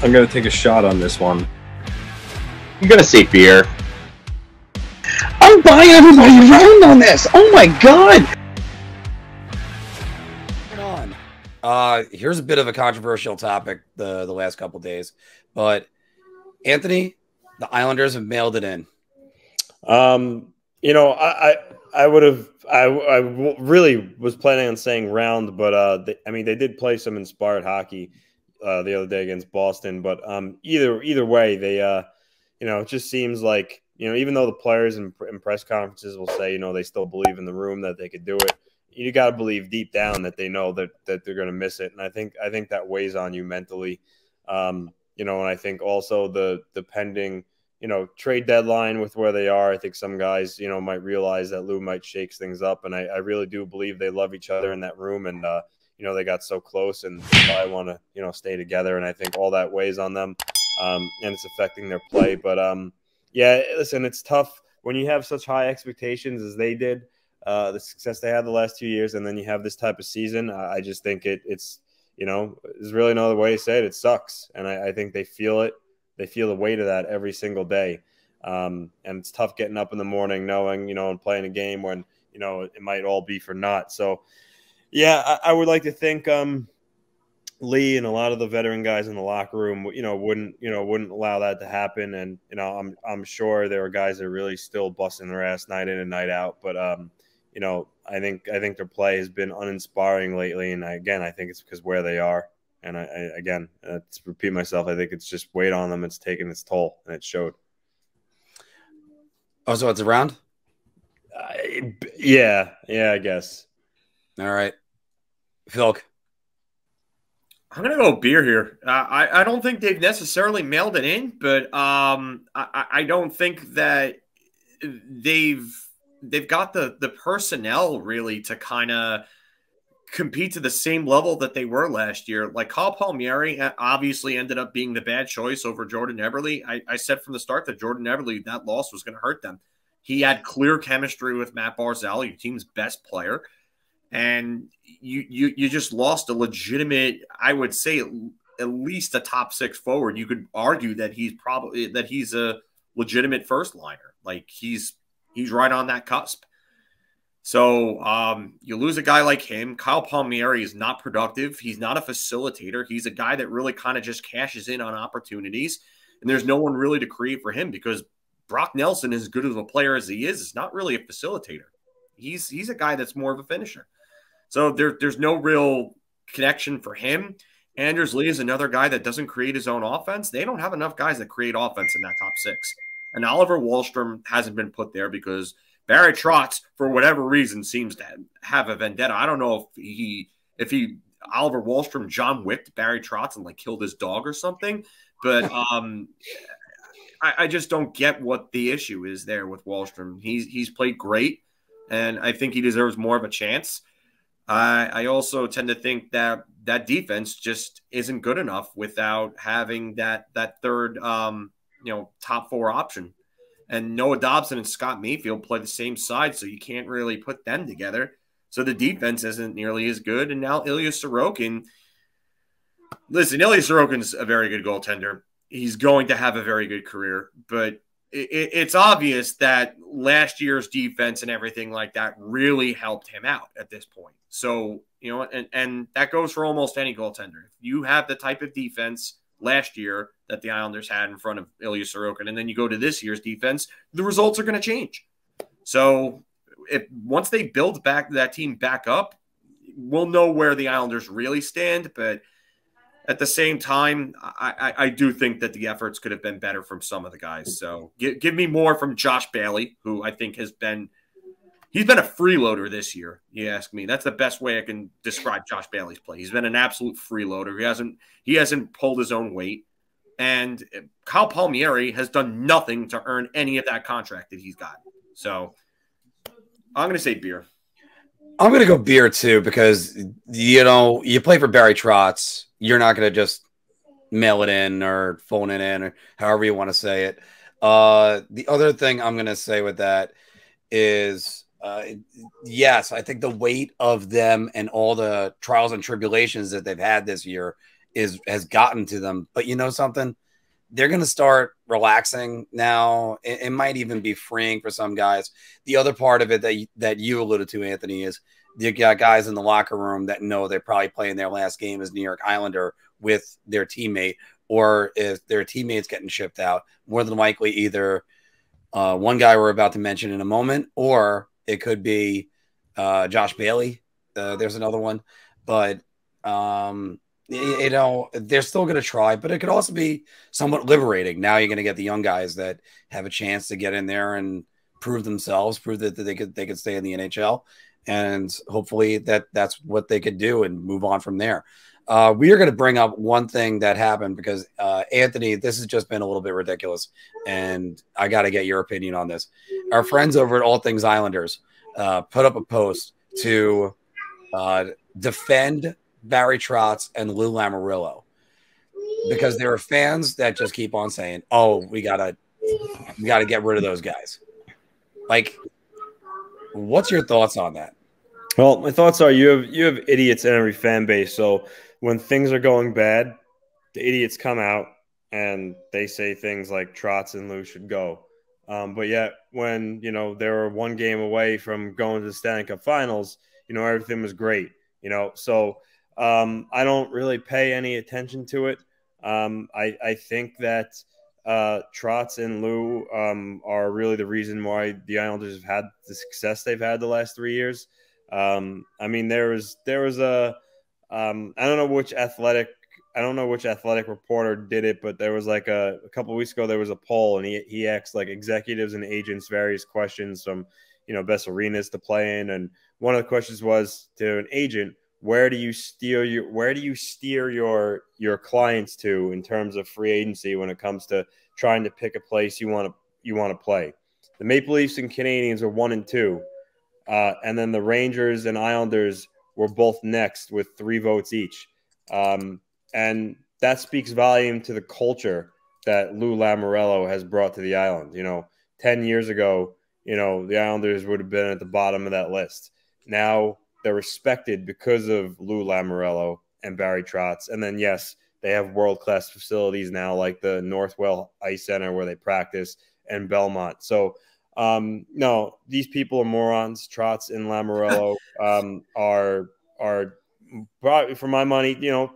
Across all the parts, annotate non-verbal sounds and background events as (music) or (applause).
I'm gonna take a shot on this one. I'm gonna say beer. I'm buying everybody around on this. Oh my god! on. Uh, here's a bit of a controversial topic the the last couple days, but Anthony, the Islanders have mailed it in. Um, you know, I I, I would have I, I really was planning on saying round, but uh, they, I mean they did play some inspired hockey uh, the other day against Boston, but um, either either way, they uh, you know, it just seems like you know, even though the players in, in press conferences will say, you know, they still believe in the room that they could do it, you got to believe deep down that they know that that they're going to miss it, and I think I think that weighs on you mentally. Um, you know, and I think also the the pending you know trade deadline with where they are. I think some guys you know might realize that Lou might shakes things up, and I, I really do believe they love each other in that room, and uh, you know they got so close, and I want to you know stay together, and I think all that weighs on them, um, and it's affecting their play. But um, yeah, listen, it's tough when you have such high expectations as they did. Uh, the success they had the last two years, and then you have this type of season. I, I just think it, it's you know, there's really no other way to say it. It sucks, and I, I think they feel it. They feel the weight of that every single day, um, and it's tough getting up in the morning knowing you know and playing a game when you know it might all be for naught. So, yeah, I, I would like to think um, Lee and a lot of the veteran guys in the locker room, you know, wouldn't you know wouldn't allow that to happen. And you know, I'm I'm sure there are guys that are really still busting their ass night in and night out, but um, you know, I think I think their play has been uninspiring lately, and I, again, I think it's because where they are. And I, I again, uh, to repeat myself, I think it's just weight on them. It's taken its toll, and it showed. Oh, so it's around? Uh, yeah, yeah, I guess. All right, Phil. I'm gonna go beer here. Uh, I I don't think they've necessarily mailed it in, but um, I I don't think that they've they've got the the personnel really to kind of compete to the same level that they were last year. Like Kyle Palmieri obviously ended up being the bad choice over Jordan Eberle. I, I said from the start that Jordan Eberle, that loss was going to hurt them. He had clear chemistry with Matt Barzal, your team's best player. And you you you just lost a legitimate, I would say at least a top six forward. You could argue that he's probably that he's a legitimate first liner. Like he's He's right on that cusp. So um, you lose a guy like him. Kyle Palmieri is not productive. He's not a facilitator. He's a guy that really kind of just cashes in on opportunities. And there's no one really to create for him because Brock Nelson, as good of a player as he is, is not really a facilitator. He's he's a guy that's more of a finisher. So there, there's no real connection for him. Anders Lee is another guy that doesn't create his own offense. They don't have enough guys that create offense in that top six. And Oliver Wahlstrom hasn't been put there because Barry Trotz, for whatever reason, seems to have a vendetta. I don't know if he if he Oliver Wahlstrom John whipped Barry Trotz and like killed his dog or something. But um I, I just don't get what the issue is there with Wahlstrom. He's he's played great, and I think he deserves more of a chance. I I also tend to think that that defense just isn't good enough without having that that third um you know top four option. And Noah Dobson and Scott Mayfield play the same side, so you can't really put them together. So the defense isn't nearly as good. And now Ilya Sorokin. Listen, Ilya Sorokin's a very good goaltender. He's going to have a very good career, but it, it's obvious that last year's defense and everything like that really helped him out at this point. So, you know, and, and that goes for almost any goaltender. You have the type of defense last year that the Islanders had in front of Ilya Sorokin. And then you go to this year's defense, the results are going to change. So if once they build back that team back up, we'll know where the Islanders really stand. But at the same time, I, I, I do think that the efforts could have been better from some of the guys. So give, give me more from Josh Bailey, who I think has been he's been a freeloader this year. You ask me. That's the best way I can describe Josh Bailey's play. He's been an absolute freeloader. He hasn't he hasn't pulled his own weight. And eh, Kyle Palmieri has done nothing to earn any of that contract that he's got. So I'm going to say beer. I'm to go beer too because you know you play for Barry Trotz. You're not to just mail it in or phone it in or however you want to say it. Uh, the other thing I'm to say with that is uh, yes, I think the weight of them and all the trials and tribulations that they've had this year is has gotten to them. But you know something? They're going to start relaxing now. It, it, might even be freeing for some guys. The other part of it that you, that you alluded to, Anthony, is you got guys in the locker room that know they're probably playing their last game as New York Islander with their teammate, or if their teammates getting shipped out, more than likely either uh, one guy we're about to mention in a moment, or it could be uh, Josh Bailey. Uh, there's another one, but um, you, know they're still going to try. But it could also be somewhat liberating. Now you're going to get the young guys that have a chance to get in there and prove themselves, prove that, that they could they could stay in the NHL, and hopefully that that's what they could do and move on from there. Uh, we are going to bring up one thing that happened because uh, Anthony, this has just been a little bit ridiculous, and I got to get your opinion on this. Our friends over at All Things Islanders uh, put up a post to uh, defend Barry Trotz and Lou Lamoriello because there are fans that just keep on saying, "Oh, we gotta, we gotta get rid of those guys." Like, what's your thoughts on that? Well, my thoughts are you have you have idiots in every fan base, so when things are going bad, the idiots come out and they say things like Trotz and Lou should go. Um, but yet, when you know they were one game away from going to the Stanley Cup Finals, you know everything was great. You know, so um, I don't really pay any attention to it. Um, I, I think that uh, Trotz and Lou um, are really the reason why the Islanders have had the success they've had the last three years. Um, I mean, there was there was a um, I don't know which athletic I don't know which athletic reporter did it, but there was like a, a couple weeks ago there was a poll and he he asked like executives and agents various questions from you know best arenas to play in, and one of the questions was to an agent where do you steer your where do you steer your your clients to in terms of free agency when it comes to trying to pick a place you want to you want to play. The Maple Leafs and Canadiens are one and two, uh, and then the Rangers and Islanders were both next with three votes each. Um, and that speaks volume to the culture that Lou Lamoriello has brought to the island. You know, 10 years ago, you know, the Islanders would have been at the bottom of that list. Now they're respected because of Lou Lamoriello and Barry Trotz. And then, yes, they have world class facilities now, like the Northwell Ice Center where they practice and Belmont. So um, no, these people are morons. Trotz and Lamoriello (laughs) um, are are probably for my money, you know,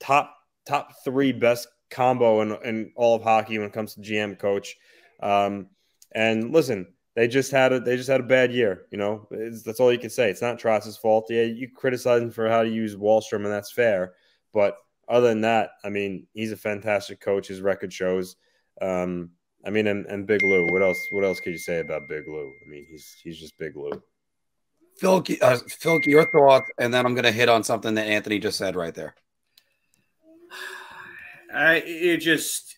top top three best combo in, in all of hockey when it comes to GM coach. Um, and listen, they just had a they just had a bad year. You know, that's all you can say. It's not Trotz's fault. Yeah, you criticize him for how to use Wahlstrom, and that's fair. But other than that, I mean, he's a fantastic coach. His record shows. Um, I mean, and, and Big Lou. What else? What else could you say about Big Lou? I mean, he's he's just Big Lou. Phil, uh, Phil, your thoughts, and then I'm going to hit on something that Anthony just said right there. I it just,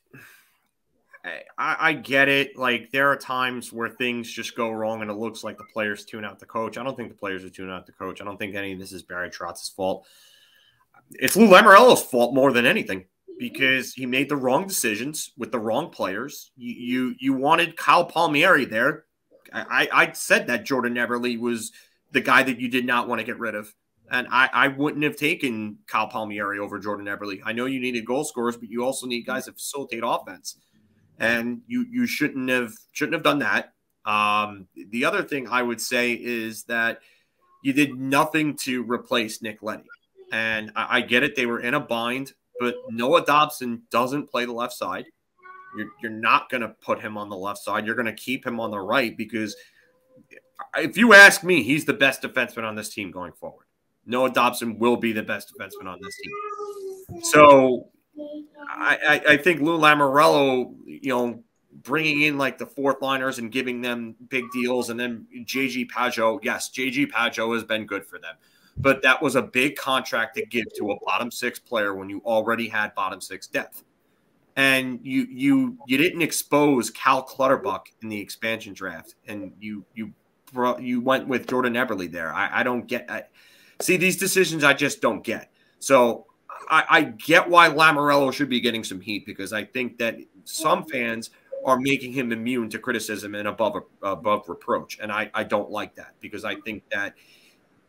I, I get it. Like there are times where things just go wrong, and it looks like the players tune out the coach. I don't think the players are tuning out the coach. I don't think any of this is Barry Trotz's fault. It's Lou Lamoriello's fault more than anything mm-hmm. because he made the wrong decisions with the wrong players. You you, you wanted Kyle Palmieri there. I, I said that Jordan Eberle was the guy that you did not want to get rid of. And I, I wouldn't have taken Kyle Palmieri over Jordan Eberle. I know you needed goal scorers, but you also need guys that facilitate offense. And you you shouldn't have shouldn't have done that. Um, the other thing I would say is that you did nothing to replace Nick Leddy. And I, I get it; they were in a bind but Noah Dobson doesn't play the left side. You're, you're not going to put him on the left side. You're going to keep him on the right because if you ask me, he's the best defenseman on this team going forward. Noah Dobson will be the best defenseman on this team. So I, I, think Lou Lamoriello, you know, bringing in like the fourth liners and giving them big deals, and then JG Pageau. Yes, JG Pageau has been good for them but that was a big contract to give to a bottom six player when you already had bottom six depth. And you you you didn't expose Cal Clutterbuck in the expansion draft, and you you brought, you went with Jordan Eberle there. I, I don't get. I, see these decisions, I just don't get. So I, I get why Lamoriello should be getting some heat because I think that some fans are making him immune to criticism and above above reproach, and I I don't like that because I think that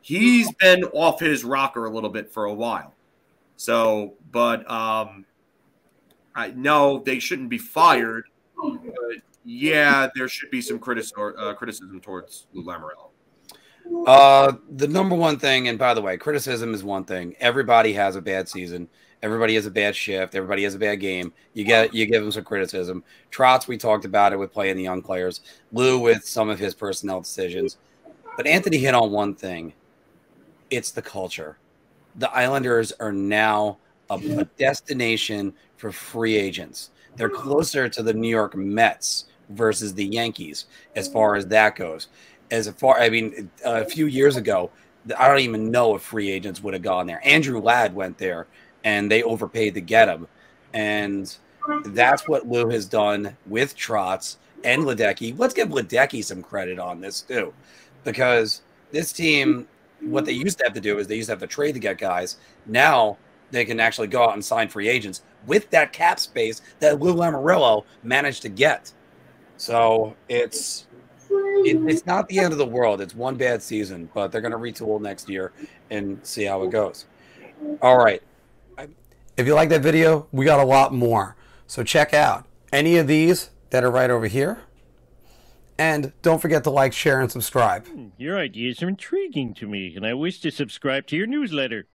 he's been off his rocker a little bit for a while. So, but um, I no, they shouldn't be fired. But yeah, there should be some criticism uh, criticism towards Lou Lamoriello. Uh, the number one thing, and by the way, criticism is one thing. Everybody has a bad season. Everybody has a bad shift. Everybody has a bad game. You get you give them some criticism. Trotz, we talked about it with playing the young players. Lou with some of his personnel decisions. But Anthony hit on one thing. It's the culture. The Islanders are now a destination for free agents. They're closer to the New York Mets versus the Yankees as far as that goes. As far, I mean, uh, a few years ago, I don't even know if free agents would have gone there. Andrew Ladd went there and they overpaid to get him. And that's what Lou has done with Trotz and Ledecky. Let's give Ledecky some credit on this too, because this team, what they used to have to do is they used to have to trade to get guys. Now they can actually go out and sign free agents with that cap space that Lou Lamoriello managed to get. So it's it, it's not the end of the world. It's one bad season, but they're going to retool next year and see how it goes. All right. If you like that video, we got a lot more. So check out any of these that are right over here. And don't forget to like, share, and subscribe. Hmm, your ideas are intriguing to me, and I wish to subscribe to your newsletter.